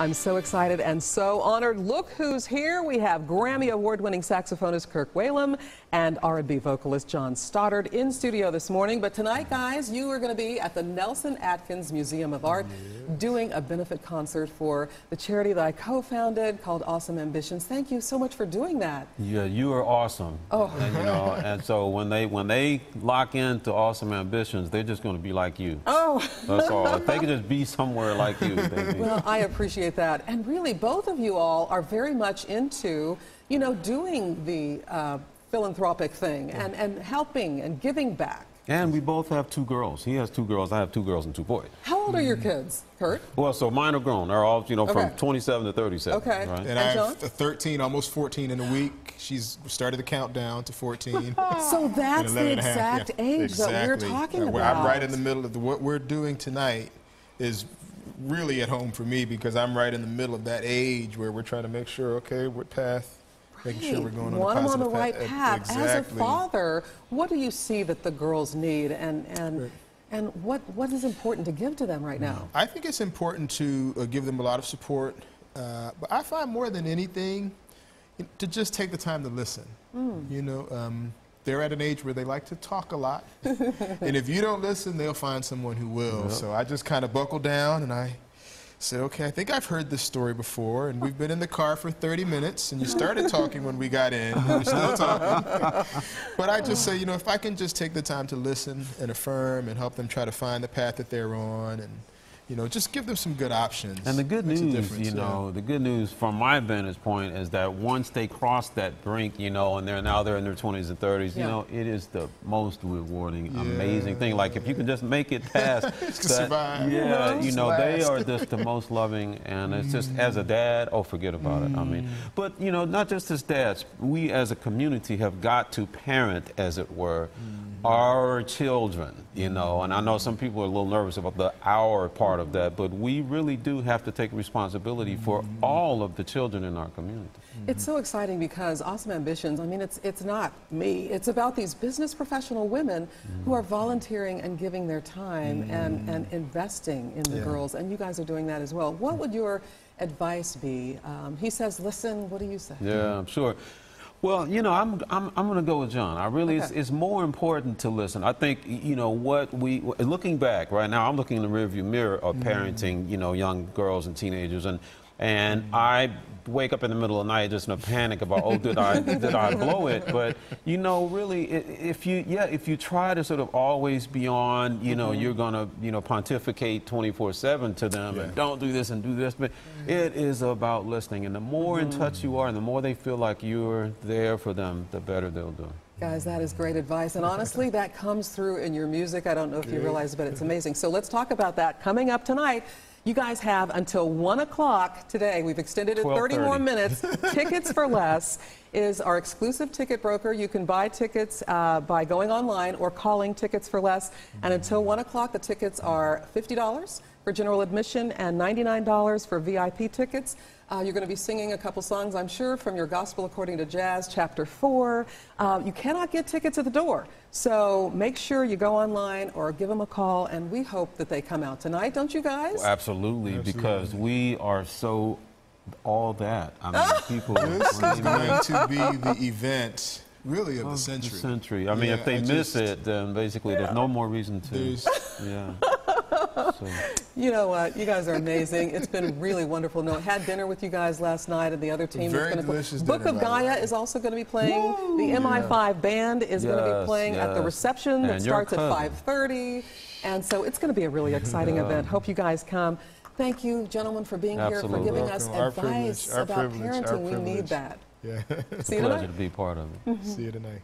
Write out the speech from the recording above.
I'm so excited and so honored. Look who's here. We have Grammy award-winning saxophonist Kirk Whalum and R&B vocalist John Stoddart in studio this morning. But tonight, guys, you are going to be at the Nelson Atkins Museum of Art yes. doing a benefit concert for the charity that I co-founded called Awesome Ambitions. Thank you so much for doing that. Yeah, you are awesome. Oh. And, you know, and so when they when they lock into Awesome Ambitions, they're just going to be like you. Oh. That's all. If they could just be somewhere like you. Well, I appreciate appreciate that. And really, both of you all are very much into, you know, doing the uh, philanthropic thing and, and helping and giving back. And we both have two girls. He has two girls. I have two girls and two boys. How old are your kids, Kirk? Well, so mine are grown. They're all, you know, okay. from 27 to 37. Okay. Right? And, and I have 13, almost 14 in a week. She's started the countdown to 14. so that's the exact yeah. age exactly. that we're talking about. I'm right in the middle of the, what we're doing tonight is really at home for me because I'm right in the middle of that age where we're trying to make sure, okay, what path, right. Making sure we're going on, the, on the right path. path. Exactly. As a father, what do you see that the girls need and, and, right. and what, what is important to give to them right now? I think it's important to uh, give them a lot of support, uh, but I find more than anything to just take the time to listen. Mm. You know, um, they're at an age where they like to talk a lot. and if you don't listen, they'll find someone who will. Yep. So I just kind of buckle down and I said, okay, I think I've heard this story before, and we've been in the car for 30 minutes, and you started talking when we got in, and you're still talking. but I just say, you know, if I can just take the time to listen and affirm and help them try to find the path that they're on and you know, just give them some good options. And the good news, you know, yeah. the good news from my vantage point is that once they cross that brink, you know, and they're now they're in their 20s and 30s, yeah. you know, it is the most rewarding, yeah. amazing thing. Like if you can just make it past that, yeah, you know, last. they are just the most loving, and it's just as a dad, oh, forget about mm. it. I mean, mm. but you know, not just as dads, we as a community have got to parent, as it were. Mm our children, you know, and I know some people are a little nervous about the our part of that, but we really do have to take responsibility for all of the children in our community. It's so exciting because Awesome Ambitions, I mean, it's, it's not me. It's about these business professional women mm. who are volunteering and giving their time mm. and, and investing in the yeah. girls, and you guys are doing that as well. What would your advice be? Um, he says, listen, what do you say? Yeah, I'm sure. Well, you know, I'm I'm I'm going to go with John. I really okay. it's, it's, more important to listen. I think you know what we looking back right now. I'm looking in the rearview mirror of mm-hmm. parenting, you know, young girls and teenagers, and and I wake up in the middle of the night just in a panic about oh did I did I blow it but you know really if you yeah if you try to sort of always be on you know mm-hmm. you're gonna you know pontificate 24/7 to them yeah. and don't do this and do this but mm-hmm. it is about listening and the more mm-hmm. in touch you are and the more they feel like you're there for them the better they'll do. Guys, that is great advice. And honestly, that comes through in your music. I don't know if you realize, but it's amazing. So let's talk about that coming up tonight. You guys have until 1 o'clock today. We've extended it 30 more minutes. Tickets for Less is our exclusive ticket broker. You can buy tickets uh, by going online or calling Tickets for Less. And until 1 o'clock, the tickets are $50 for general admission and $99 for VIP tickets. Uh, you're going to be singing a couple songs, I'm sure, from your Gospel According to Jazz, Chapter 4. Uh, you cannot get tickets at the door, so make sure you go online or give them a call, and we hope that they come out tonight, don't you guys? Well, absolutely, absolutely, because we are so all that. I mean, people. This is going to be the event really of, of the century. The century. I mean, yeah, if they I miss just, it, then basically yeah. there's no more reason to. Yeah. So. You know what? You guys are amazing. it's been really wonderful. No, had dinner with you guys last night, and the other team Very is going to Book of Gaia is also going to be playing. Woo! The MI5 yeah. band is yes, going to be playing yes. at the reception that starts at 5:30, and so it's going to be a really exciting yeah. event. Hope you guys come. Thank you, gentlemen, for being Absolutely. here, for giving us Our advice about parenting. We need that. Yeah. It's a pleasure to be part of it. See you tonight.